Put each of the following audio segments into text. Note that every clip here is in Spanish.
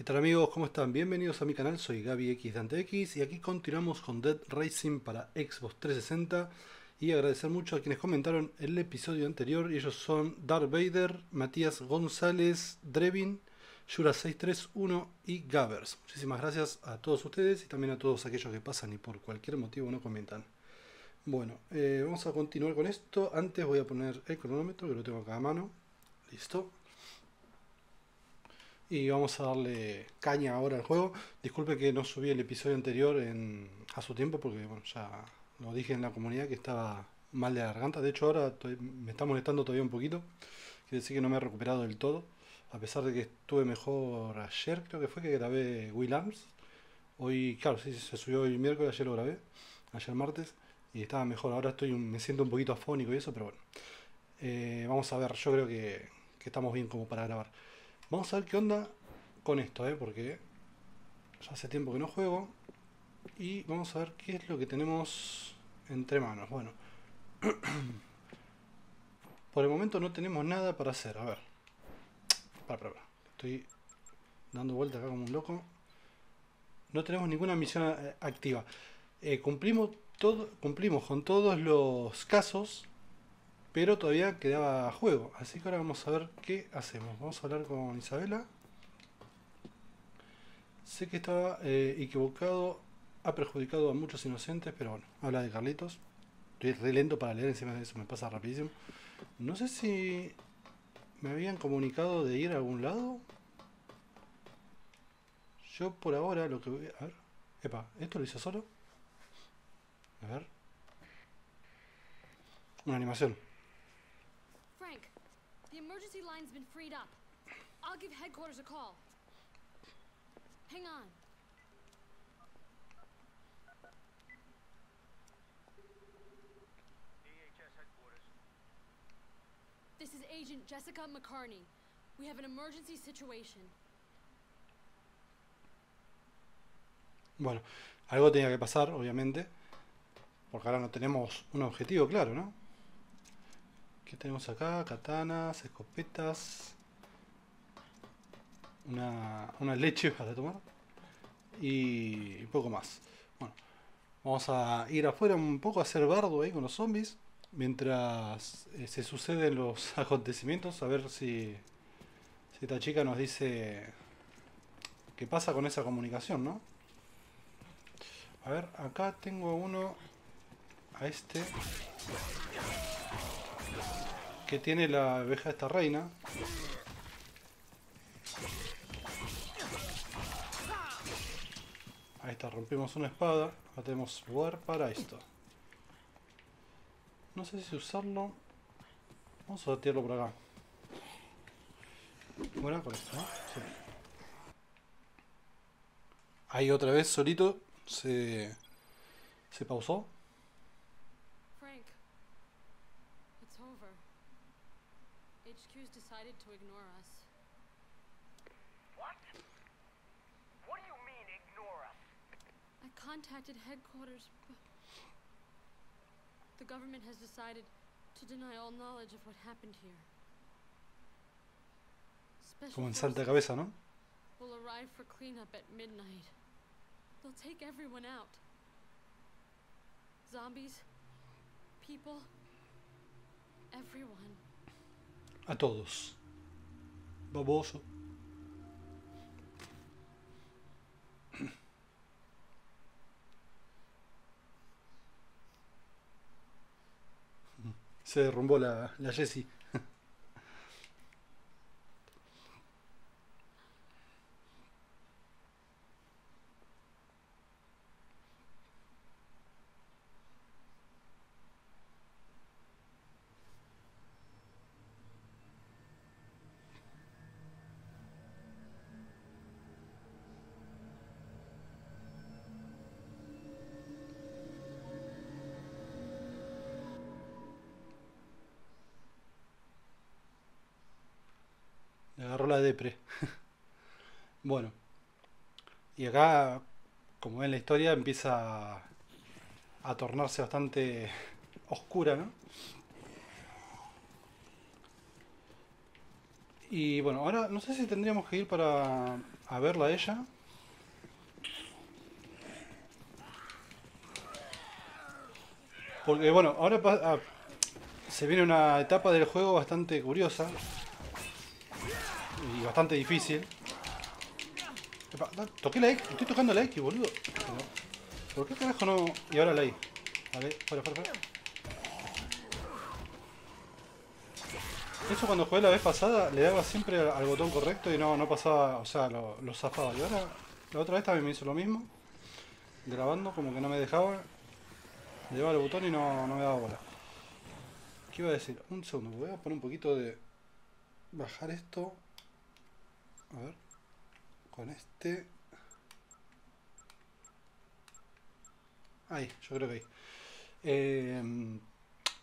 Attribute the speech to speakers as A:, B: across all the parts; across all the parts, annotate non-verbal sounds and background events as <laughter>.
A: ¿Qué tal amigos? ¿Cómo están? Bienvenidos a mi canal, soy Gaby X X y aquí continuamos con Dead Racing para Xbox 360 y agradecer mucho a quienes comentaron el episodio anterior y ellos son Darth Vader, Matías González, Drevin, Yura631 y Gavers. Muchísimas gracias a todos ustedes y también a todos aquellos que pasan y por cualquier motivo no comentan. Bueno, eh, vamos a continuar con esto. Antes voy a poner el cronómetro que lo tengo acá a mano. Listo. Y vamos a darle caña ahora al juego. Disculpe que no subí el episodio anterior en, a su tiempo porque ya lo dije en la comunidad que estaba mal de garganta. De hecho ahora me está molestando todavía un poquito. Quiere decir que no me he recuperado del todo. A pesar de que estuve mejor ayer, creo que fue que grabé Will Arms. Hoy, claro, sí, se subió el miércoles, ayer lo grabé. Ayer martes. Y estaba mejor. Ahora estoy me siento un poquito afónico y eso, pero bueno. Eh, vamos a ver, yo creo que, que estamos bien como para grabar. Vamos a ver qué onda con esto, ¿eh? porque ya hace tiempo que no juego. Y vamos a ver qué es lo que tenemos entre manos. Bueno, <clears throat> por el momento no tenemos nada para hacer. A ver, para, para, para. estoy dando vuelta acá como un loco. No tenemos ninguna misión eh, activa. Eh, cumplimos, con todos los casos pero todavía quedaba juego. Así que ahora vamos a ver qué hacemos. Vamos a hablar con Isabela. Sé que estaba eh, equivocado, ha perjudicado a muchos inocentes, pero bueno, habla de Carlitos. Estoy re lento para leer, encima de eso me pasa rapidísimo. No sé si me habían comunicado de ir a algún lado. Yo por ahora lo que voy a... a ver. Epa, ¿esto lo hice solo? A ver. Una animación.
B: The emergency line's been freed up. I'll give headquarters a call. Hang on.
C: DHS headquarters.
B: This is Agent Jessica McCarney. We have an emergency situation.
A: Bueno, algo tenía que pasar, obviamente. Porque ahora no tenemos un objetivo claro, ¿no? ¿Qué tenemos acá? Katanas, escopetas. Una, una leche para tomar. Y, poco más. Bueno, vamos a ir afuera un poco a hacer bardo ahí con los zombies. Mientras eh, se suceden los <laughs> acontecimientos. A ver si, si esta chica nos dice qué pasa con esa comunicación, ¿no? A ver, acá tengo uno a este que tiene la abeja esta reina. Ahí está, rompimos una espada. Ahora tenemos lugar para esto. No sé si usarlo. Vamos a tirarlo por acá. Bueno, con esto. Sí. Ahí otra vez solito se, se pausó.
B: HQ's decided to ignore us.
C: What? What do you mean, ignore us?
B: I contacted headquarters. but The government has decided to deny all knowledge of what happened here. Special
A: Como en salta de
B: forces
A: cabeza, ¿no?
B: will arrive for cleanup at midnight. They'll take everyone out. Zombies, people, everyone.
A: A todos. Baboso. Se derrumbó la, la Jessie. Le agarró la depre. Bueno. Y acá, como ven la historia, empieza a, tornarse bastante <laughs> oscura, ¿no? Y bueno, ahora no sé si tendríamos que ir para a verla a ella. Porque bueno, ahora ah, se viene una etapa del juego bastante curiosa. Y bastante difícil. Toqué la X, estoy tocando la X, boludo. ¿Por qué carajo no...? Y ahora la I. Vale, fuera, fuera, fuera. Eso cuando jugué la vez pasada le daba siempre al, al botón correcto y no, no pasaba, o sea, lo, lo zafaba. Y ahora, la otra vez también me hizo lo mismo. Grabando, como que no me dejaba. Le daba el botón y no, no me daba bola. ¿Qué iba a decir? Un segundo, voy a poner un poquito de... Bajar esto. A ver. Con este. Ahí, yo creo que ahí. Eh,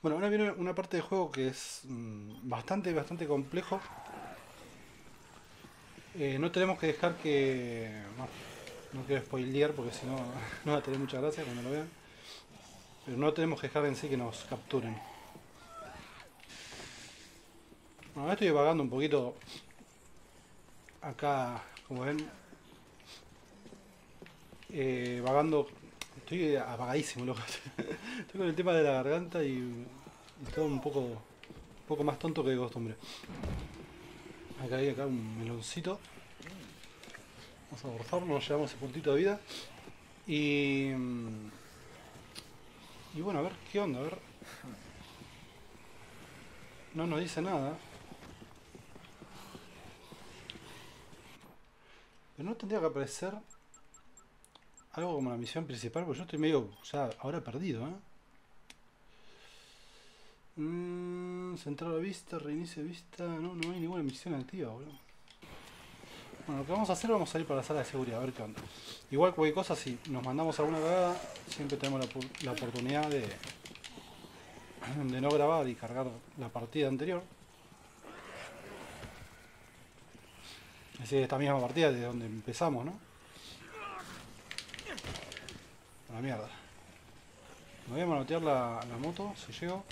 A: bueno, ahora viene una parte del juego que es mm, bastante, bastante complejo. Eh, no tenemos que dejar que... No, quiero spoilear porque si no <laughs> no va a tener mucha gracia cuando lo vean. Pero no tenemos que dejar en sí que nos capturen. Bueno, estoy vagando un poquito acá, como ven. Eh, vagando Estoy apagadísimo, loco. <laughs> Estoy con el tema de la garganta y, y todo un poco, un poco más tonto que de costumbre. Acá hay acá un meloncito. Vamos a borfarlo, nos llevamos ese puntito de vida. Y. Y bueno, a ver qué onda, a ver. No nos dice nada. No tendría que aparecer algo como la misión principal, porque yo estoy medio, ya ahora perdido, ¿eh? Mm, centrar la vista, reinicio de vista, no, no hay ninguna misión activa, boludo. Bueno, lo que vamos a hacer, vamos a ir para la sala de seguridad, a ver qué onda. Igual cualquier cosa, si nos mandamos alguna cagada, siempre tenemos la, oportunidad de, de no grabar y cargar la partida anterior. Es esta misma partida de donde empezamos, ¿no? A la mierda. Me voy a manotear la, la moto, si llego.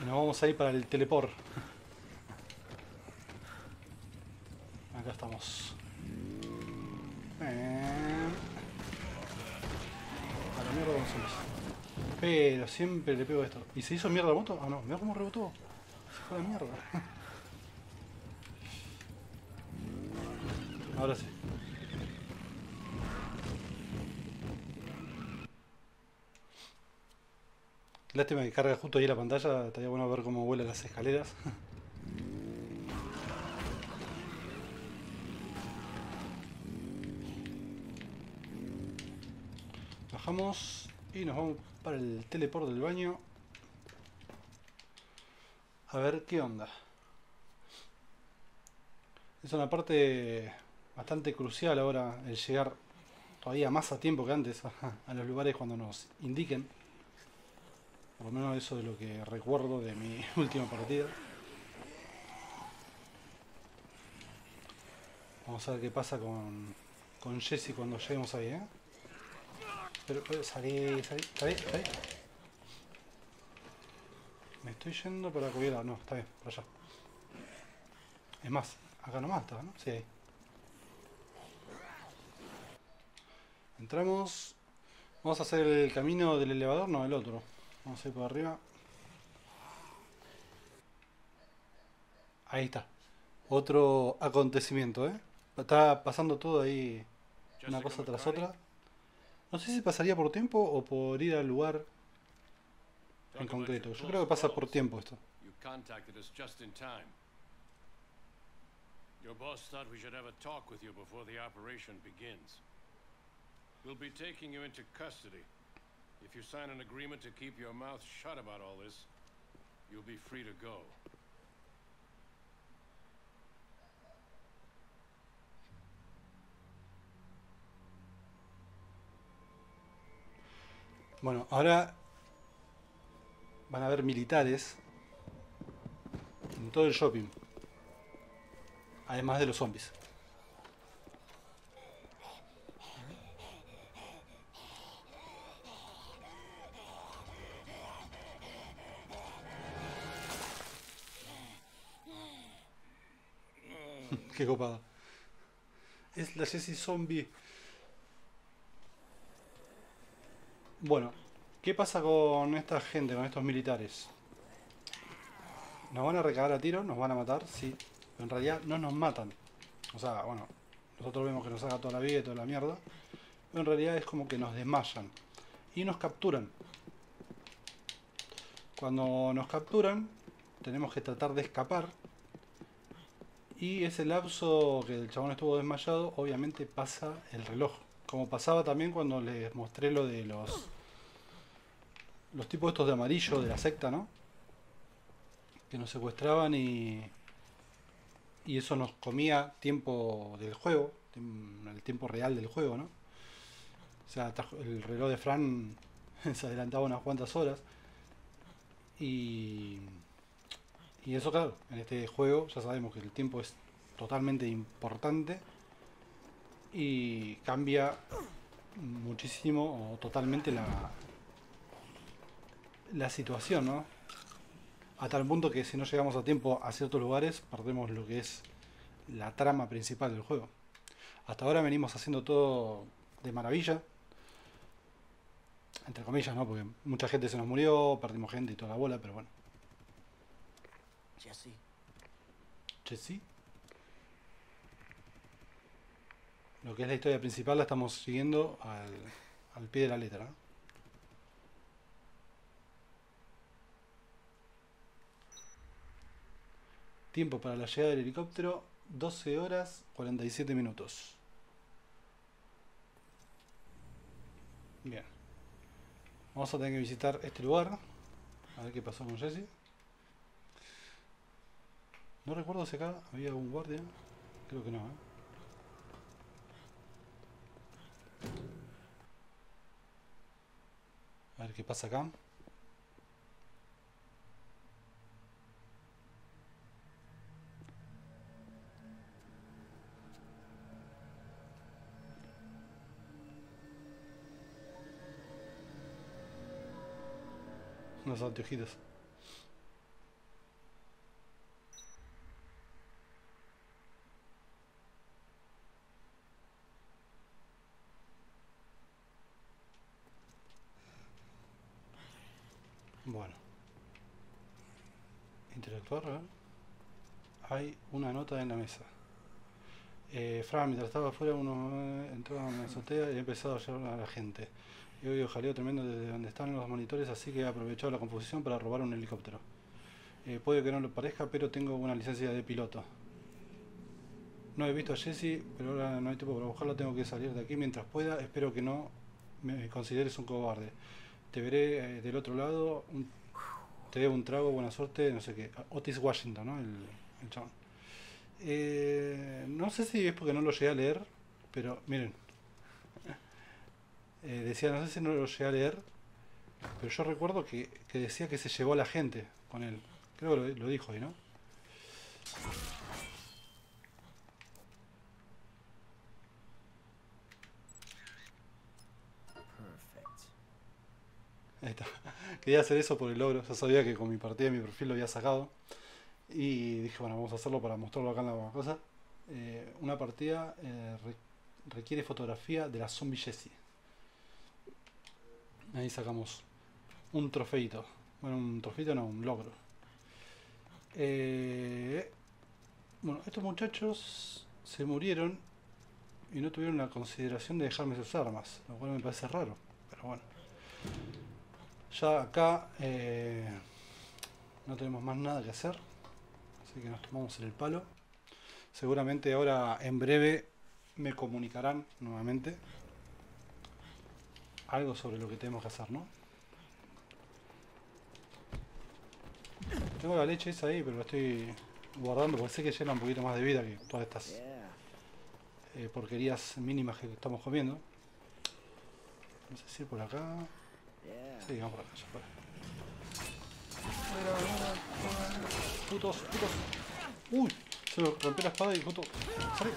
A: Y nos vamos a ir para el teleport. Acá estamos. Eh. A la mierda González. Pero siempre le pego esto. ¿Y se hizo mierda la moto? Ah no, mira cómo rebotó. Se fue la mierda. <laughs> Ahora sí. Lástima que carga justo ahí la pantalla, estaría bueno ver cómo vuelan las escaleras. <laughs> Bajamos y nos vamos para el teleport del baño. A ver qué onda. Es una parte bastante crucial ahora el llegar todavía más a tiempo que antes a, <laughs> los lugares cuando nos indiquen. Por lo menos eso de lo que recuerdo de mi <laughs> última partida. Vamos a ver qué pasa con, con Jesse cuando lleguemos ahí, ¿eh? Pero, pero salí, salí, salí, salí. Me estoy yendo para cubierta. No, está bien, para allá. Es más, acá nomás está, ¿no? Sí, ahí. Entramos. Vamos a hacer el camino del elevador, no el otro. Vamos a ir por arriba. Ahí está. Otro acontecimiento, ¿eh? Está pasando todo ahí una cosa tras otra. No sé si pasaría por tiempo o por ir al lugar en concreto. Yo creo que pasa por tiempo esto.
D: Contacted us just in time. Your boss thought we should have a talk with you before the operation begins. We'll be taking you into custody. If you sign an agreement to keep your mouth shut about all this, you'll be free to go.
A: Bueno, ahora van a haber militares en todo el shopping. Además de los zombies. <laughs> Qué copado. Es la Jessie Zombie. Bueno, ¿qué pasa con esta gente, con estos militares? ¿Nos van a recagar a tiro? ¿Nos van a matar? Sí. Pero en realidad no nos matan. O sea, bueno, nosotros vemos que nos saca toda la vida y toda la mierda. Pero en realidad es como que nos desmayan. Y nos capturan. Cuando nos capturan, tenemos que tratar de escapar. Y ese lapso que el chabón estuvo desmayado, obviamente pasa el reloj. Como pasaba también cuando les mostré lo de los. Los tipos estos de amarillo de la secta, ¿no? Que nos secuestraban y. Y eso nos comía tiempo del juego, el tiempo real del juego, ¿no? O sea, el reloj de Fran <laughs> se adelantaba unas cuantas horas. Y. Y eso, claro, en este juego ya sabemos que el tiempo es totalmente importante y cambia muchísimo o totalmente la, la situación, ¿no? A tal punto que si no llegamos a tiempo a ciertos lugares, perdemos lo que es la trama principal del juego. Hasta ahora venimos haciendo todo de maravilla. Entre comillas, ¿no? Porque mucha gente se nos murió, perdimos gente y toda la bola, pero bueno.
E: Jesse,
A: Che, sí. Lo que es la historia principal la estamos siguiendo al, al pie de la letra. Tiempo para la llegada del helicóptero, 12 horas 47 minutos. Bien. Vamos a tener que visitar este lugar. A ver qué pasó con Jesse. No recuerdo si acá había un guardia. Creo que no, ¿eh? A ver qué pasa acá. Unos anteojitos. Bueno. Ver. Hay una nota en la mesa. Eh, Fran, mientras estaba afuera, uno eh, entró a una azotea y ha empezado a llevar a la gente. Y hoy jaleo tremendo desde donde están los monitores, así que he aprovechado la confusión para robar un helicóptero. Eh, puede que no lo parezca, pero tengo una licencia de piloto. No he visto a Jesse, pero ahora no hay tiempo para buscarlo, tengo que salir de aquí mientras pueda. Espero que no me consideres un cobarde. Te veré eh, del otro lado, un- te debo un trago, buena suerte, no sé qué. Otis Washington, ¿no? El, el chabón. Eh, no sé si es porque no lo llegué a leer, pero miren. Eh, decía, no sé si no lo llegué a leer, pero yo recuerdo que, que decía que se llevó a la gente con él. Creo que lo, lo dijo ahí, ¿no?
E: perfect.
A: Ahí está. Quería hacer eso por el logro. Ya sabía que con mi partida mi perfil lo había sacado. Y dije, bueno, vamos a hacerlo para mostrarlo acá en la cosa. Eh, una partida eh, re- requiere fotografía de la zombie Jessie. Ahí sacamos un trofeito. Bueno, un trofeito no, un logro. Eh, bueno, estos muchachos se murieron y no tuvieron la consideración de dejarme sus armas, lo cual me parece raro, pero bueno. Ya acá eh, no tenemos más nada que hacer, así que nos tomamos en el palo. Seguramente ahora en breve me comunicarán nuevamente algo sobre lo que tenemos que hacer, ¿no? Tengo la leche esa ahí, pero la estoy guardando porque sé que llena un poquito más de vida que todas estas eh, porquerías mínimas que estamos comiendo. No sé si por acá. Sí, vamos por acá, ya fue. Putos, putos. Uy, se me rompió la espada y justo. ¡Sale!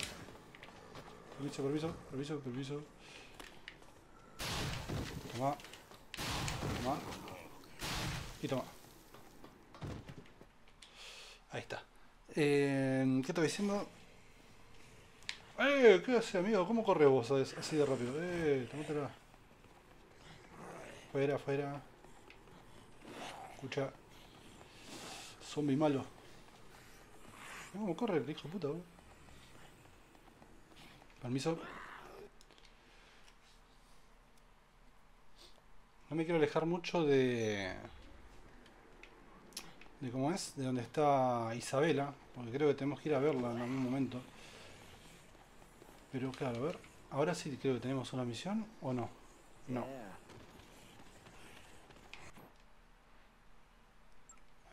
A: Permiso, permiso, permiso, permiso. Toma. Toma. Y toma. Ahí está. Eh, ¿Qué estaba diciendo? ¡Eh! ¿Qué hace, amigo? ¿Cómo corre vos así de rápido? ¡Eh! Tomátela. Fuera, fuera. Escucha. Zombie malo. ¿Cómo corre el hijo puta, boludo? Permiso. No me quiero alejar mucho de... De cómo es, de donde está Isabela, porque creo que tenemos que ir a verla en algún momento. Pero claro, a ver, ahora sí creo que tenemos una misión o no. No.
E: Yeah.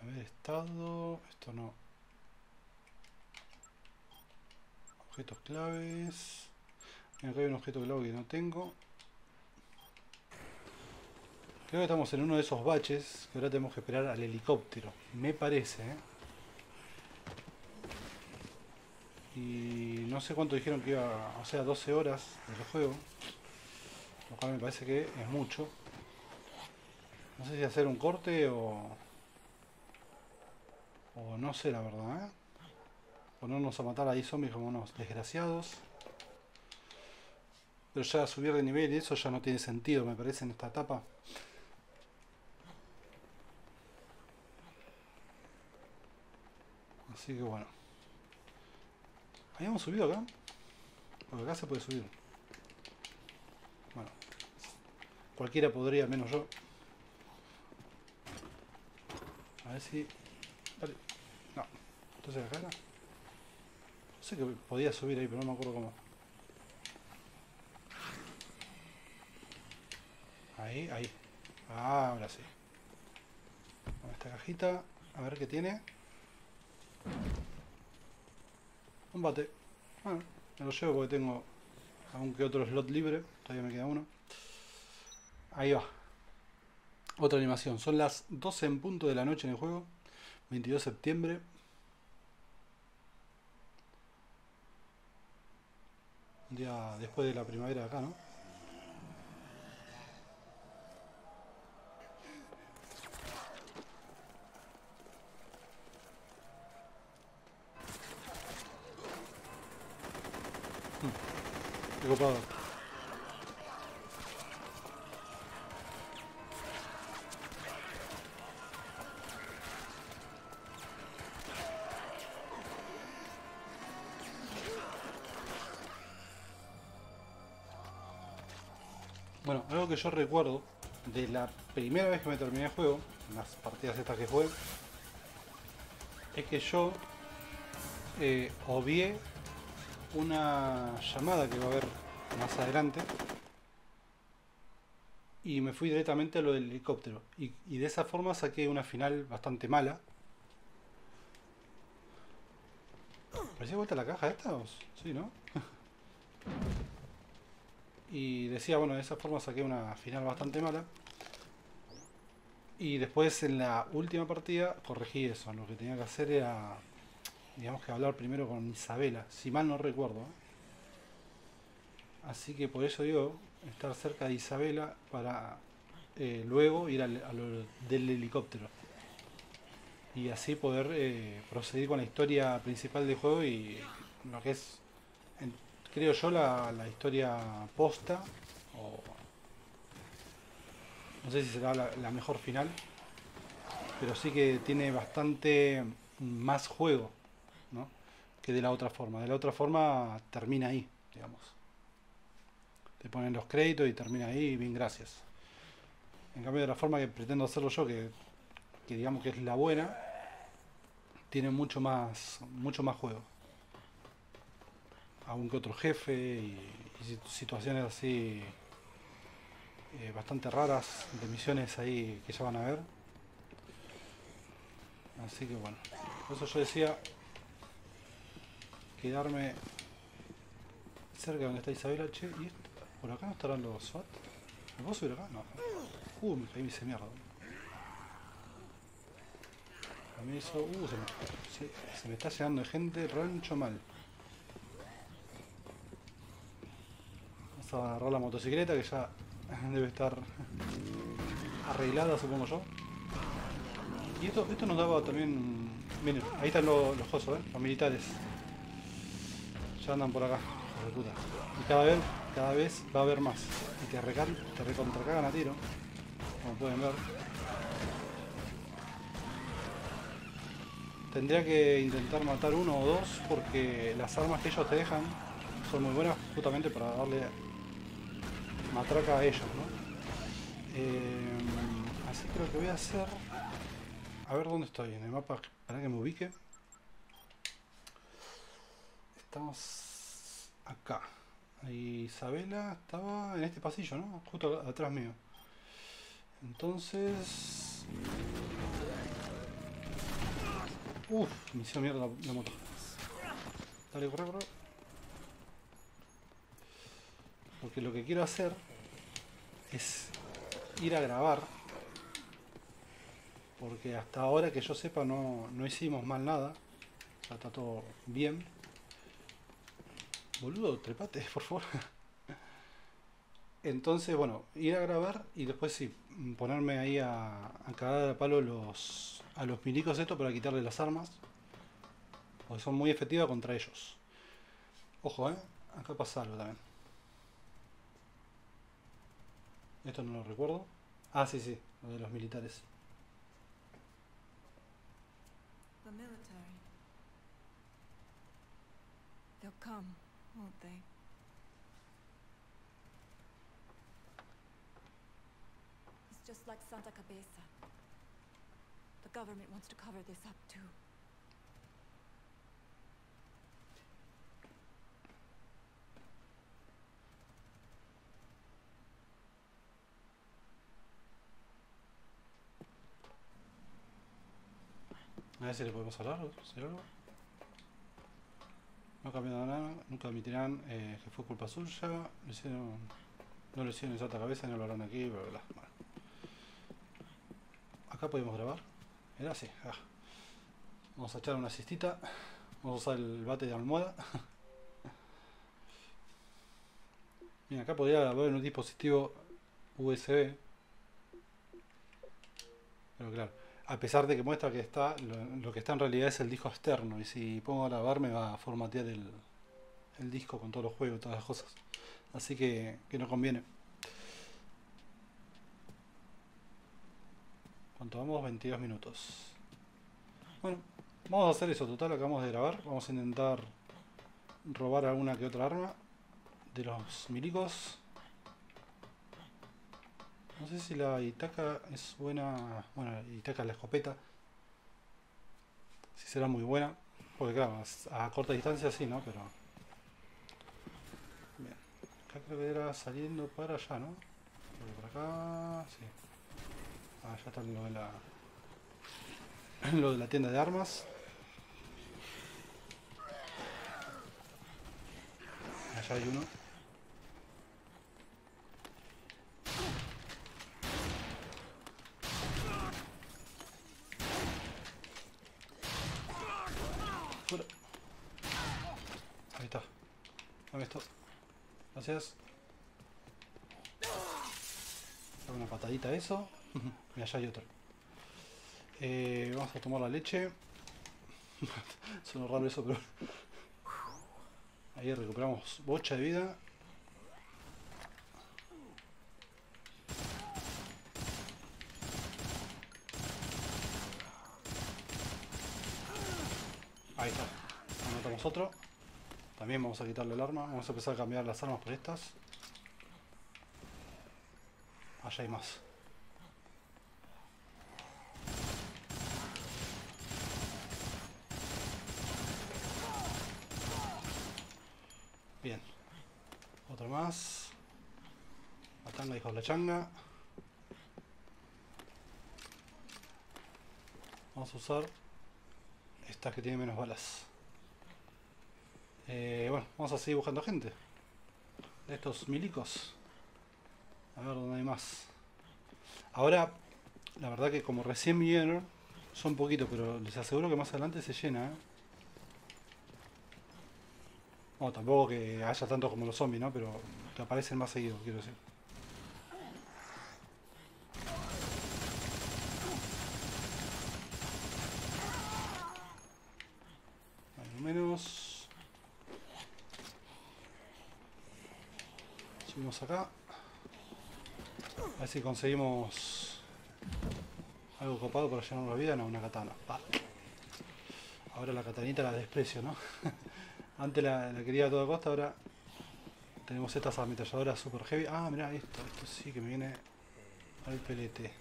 A: A ver, estado, esto no. Objetos claves. Acá hay un objeto clave que no tengo. Creo que estamos en uno de esos baches que ahora tenemos que esperar al helicóptero. Me parece, ¿eh? Y no sé cuánto dijeron que iba, o sea, 12 horas del juego. Lo cual me parece que es mucho. No sé si hacer un corte o... O no sé la verdad, ¿eh? Ponernos a matar ahí zombies como unos desgraciados. Pero ya subir de nivel y eso ya no tiene sentido, me parece, en esta etapa. Así que bueno. ¿Habíamos subido acá? Porque acá se puede subir. Bueno. Cualquiera podría, menos yo. A ver si... Entonces acá era. No sé que podía subir ahí, pero no me acuerdo cómo. Ahí, ahí. Ah, ahora sí. Con esta cajita. A ver qué tiene. Un bate. Bueno, me lo llevo porque tengo aún que otro slot libre. Todavía me queda uno. Ahí va. Otra animación. Son las 12 en punto de la noche en el juego. 22 de septiembre. Un día después de la primavera acá, ¿no? Qué yo recuerdo de la primera vez que me terminé el juego, en las partidas estas que jugué, es que yo eh, obvié una llamada que va a haber más adelante y me fui directamente a lo del helicóptero y, de esa forma saqué una final bastante mala ¿Parecía vuelta la caja esta? o Sí, ¿no? <laughs> y decía, bueno, de esa forma saqué una final bastante mala y después en la última partida corregí eso, lo que tenía que hacer era digamos que hablar primero con Isabela, si mal no recuerdo. Así que por eso digo, estar cerca de Isabela para eh, luego ir al, a lo del helicóptero. Y así poder eh, proseguir con la historia principal del juego y lo que es, creo yo, la, la historia posta. O, no sé si será la, mejor final, pero sí que tiene bastante más juego ¿no? que de la otra forma. De la otra forma termina ahí, digamos. Te ponen los créditos y termina ahí, bien, gracias. En cambio, de la forma que pretendo hacerlo yo, que, que digamos que es la buena, tiene mucho más, mucho más juego. Aún que otro jefe y, y sit- situaciones así eh, bastante raras de misiones ahí que ya van a ver. Así que bueno, por eso yo decía quedarme cerca de donde está Isabela. Che, ¿y? ¿Por acá no estarán los SWAT? ¿Me puedo subir acá? No. Uh, me caí, me hice mierda. A mí eso... Uh, se me, se- me está llegando de gente rancho mal. Agarrar la motocicleta que ya debe estar arreglada, supongo yo. Y esto, esto nos daba también... Miren, ahí están los, los ¿eh? Los militares. Ya andan por acá. de puta. Y cada vez, cada vez va a haber más. Y te, recan, te recontracagan a tiro. Como pueden ver. Tendría que intentar matar uno o dos porque las armas que ellos te dejan son muy buenas justamente para darle matraca a ellos, ¿no? Eh, así que lo que voy a hacer... A ver dónde estoy en el mapa, para que me ubique. Estamos acá. Isabela estaba en este pasillo, ¿no? Justo atrás mío. Entonces... Uf, me hizo mierda la, la moto. Dale, corre, corre. Porque lo que quiero hacer es ir a grabar. Porque hasta ahora que yo sepa no, no hicimos mal nada. O está todo bien. Boludo, trepate, <laughs> por favor. Entonces, bueno, ir a grabar y después sí, ponerme ahí a, a cagar a palo los, a los milicos estos para quitarle las armas. Porque son muy efectivas contra ellos. Ojo, eh. Acá pasa algo también. Esto no lo recuerdo. Ah, sí, sí, lo de los militares.
F: The military. They'll come, won't they? It's just like Santa Cabeza. The government wants to cover this up too.
A: Si le podemos hablar hacer algo. No ha cambiado nada, nunca admitirán eh, que fue culpa suya. No lo hicieron en santa cabeza no lo harán aquí, bla, bla, bla. Bueno. Acá podemos grabar. Era así. ah. Vamos a echar una cistita. Vamos a usar el bate de almohada. <laughs> Bien, acá podría haber un dispositivo USB. Pero claro, a pesar de que muestra que está, lo, que está en realidad es el disco externo. Y si pongo a grabar me va a formatear el, el disco con todos los juegos, todas las cosas. Así que, que no conviene. ¿Cuánto vamos? 22 minutos. Bueno, vamos a hacer eso. Total, acabamos de grabar. Vamos a intentar robar alguna que otra arma de los milicos. No sé si la Itaca es buena. Bueno, Itaca la escopeta. Si será muy buena. Porque claro, a corta distancia sí, ¿no? Pero. Bien. Acá creo que era saliendo para allá, ¿no? Por acá. Sí. Ah, ya está lo la. <laughs> Lo de la tienda de armas. Allá hay uno. Fuera. Ahí está. Dame esto. Gracias. Dame una patadita a eso. <laughs> allá hay otro. Eh, vamos a tomar la leche. <laughs> Suena raro eso, pero. Ahí recuperamos bocha de vida. Ahí está. Anotamos otro. También vamos a quitarle el arma. Vamos a empezar a cambiar las armas por estas. Allá hay más. Bien. Otro más. La tanga, hijos de la changa. Vamos a usar estas que tienen menos balas. Eh, bueno, vamos a seguir buscando gente. De estos milicos. A ver dónde hay más. Ahora, la verdad que como recién vinieron, son poquitos, pero les aseguro que más adelante se llena. ¿eh? Bueno, tampoco que haya tantos como los zombies, ¿no? Pero te aparecen más seguidos, quiero decir. Menos. Subimos acá. A ver si conseguimos algo copado para llenar la vida. No, una katana. Ahora la katanita la desprecio, ¿no? <laughs> Antes la, quería a toda costa, ahora tenemos estas ametralladoras super heavy. Ah, mirá esto, esto sí que me viene al pelete.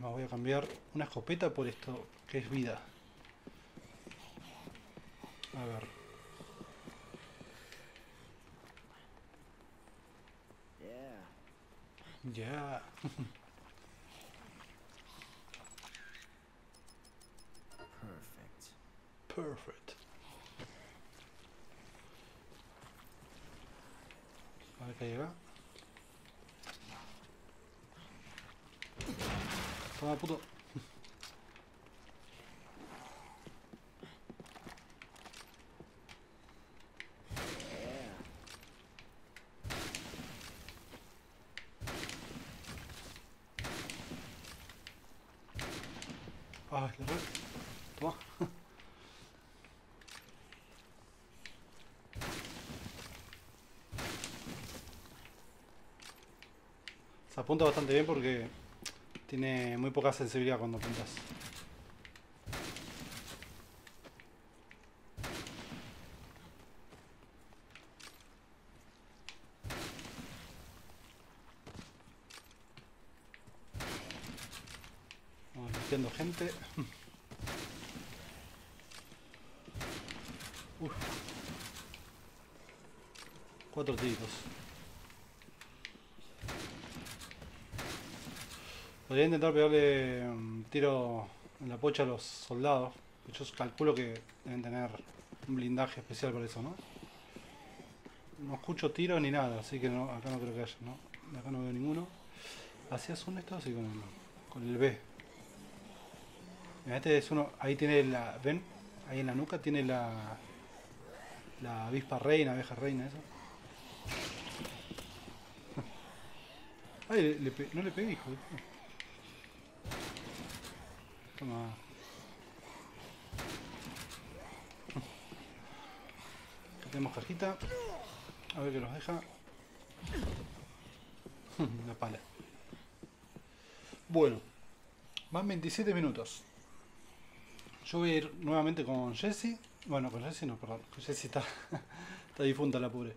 A: Me voy a cambiar una escopeta por esto, que es vida. A ver.
E: Yeah.
A: Ya.
E: Perfect.
A: Perfect. A ver qué llega. Toma puto.
E: Yeah.
A: Ay, le re. Toma. Se apunta bastante bien porque tiene muy poca sensibilidad cuando apuntas. Vamos limpiando gente. <laughs> Uf. Cuatro tiritos. Podría intentar pegarle un tiro en la pocha a los soldados. Yo calculo que deben tener un blindaje especial para eso, ¿no? No escucho tiros ni nada, así que acá no creo que haya, ¿no? Acá no veo ninguno. ¿Hacía zoom esto? Sí, con el, con el B. Este es uno, ahí tiene la, ¿ven? Ahí en la nuca tiene la, la avispa reina, abeja reina, eso. <laughs> Ay, le- le no le pegué, hijo de Acá tenemos cajita. A ver qué nos deja. <laughs> La pala. Bueno. Van 27 minutos. Yo voy a ir nuevamente con Jesse. Bueno, con Jesse no, perdón. Jesse está, <laughs> está difunta la pobre.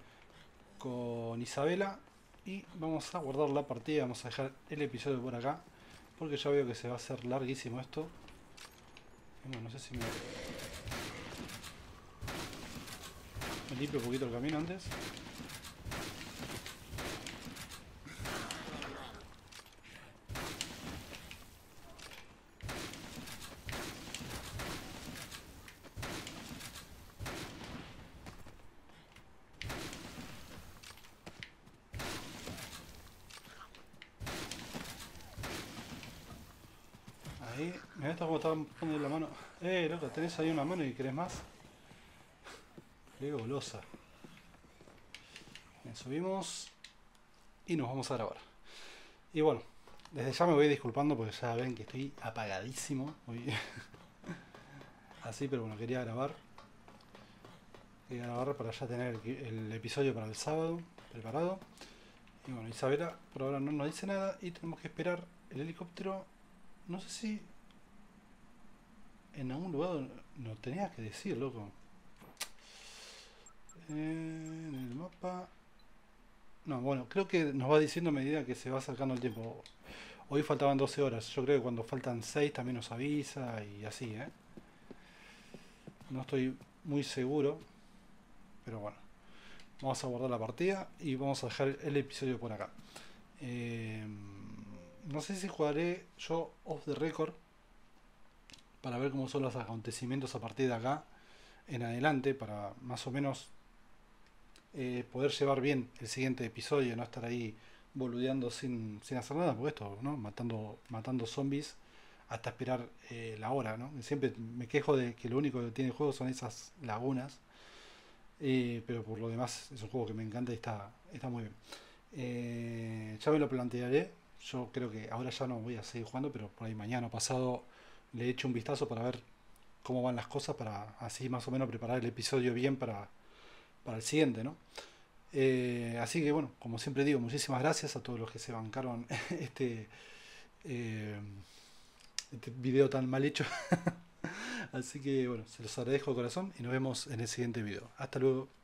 A: Con Isabela. Y vamos a guardar la partida. Vamos a dejar el episodio por acá. Porque ya veo que se va a hacer larguísimo esto. Bueno, no sé si me... Me limpio un poquito el camino antes. Ahí, mira esta está poniendo la mano. Eh, loco, tenés ahí una mano y querés más. Qué golosa. Bien, subimos y nos vamos a grabar. Y bueno, desde ya me voy disculpando porque ya ven que estoy apagadísimo hoy. <laughs> Así, pero bueno, quería grabar. Quería grabar para ya tener el episodio para el sábado preparado. Y bueno, Isabela por ahora no nos dice nada y tenemos que esperar el helicóptero. No sé si en algún lugar nos tenías que decir, loco. En el mapa. No, bueno, creo que nos va diciendo a medida que se va acercando el tiempo. Hoy faltaban 12 horas. Yo creo que cuando faltan 6 también nos avisa y así, ¿eh? No estoy muy seguro. Pero bueno. Vamos a guardar la partida y vamos a dejar el episodio por acá. Eh, no sé si jugaré yo off the record para ver cómo son los acontecimientos a partir de acá en adelante para más o menos eh, poder llevar bien el siguiente episodio, no estar ahí boludeando sin, sin hacer nada, porque esto, ¿no? Matando, matando zombies hasta esperar eh, la hora, ¿no? Siempre me quejo de que lo único que tiene el juego son esas lagunas, eh, pero por lo demás es un juego que me encanta y está, está muy bien. Ya me lo plantearé, yo creo que ahora ya no voy a seguir jugando, pero por ahí mañana o pasado le echo un vistazo para ver cómo van las cosas, para así más o menos preparar el episodio bien para, para el siguiente, ¿no? Eh, así que bueno, como siempre digo, muchísimas gracias a todos los que se bancaron <laughs> este, eh, este video tan mal hecho. <laughs> así que bueno, se los agradezco de corazón y nos vemos en el siguiente video. Hasta luego.